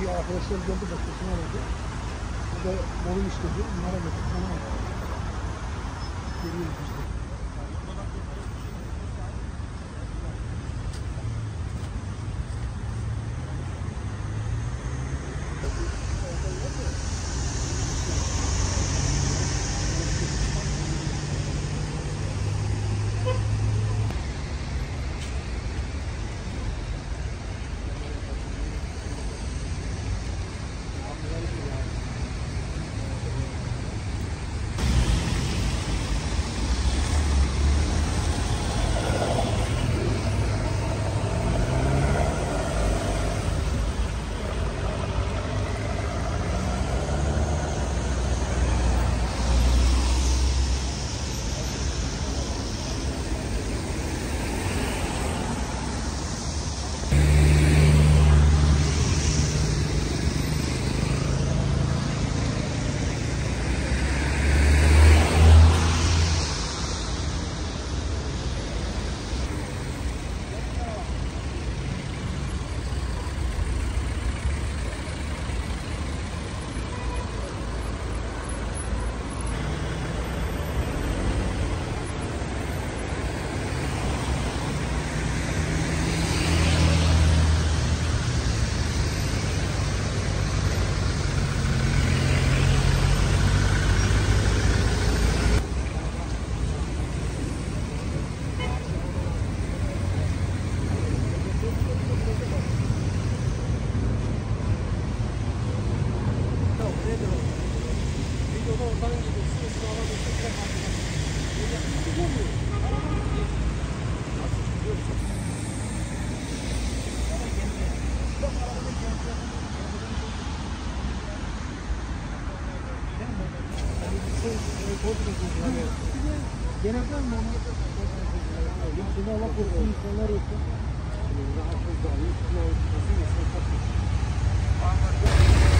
Bir arkadaşlar geldi başkasına aradı. O da morun istedi. Bunlara aldı. Geliyoruz biz de. Genelde normal. Şimdi Allah korusun insanlar yoksa. Rahatsız da. Yoksa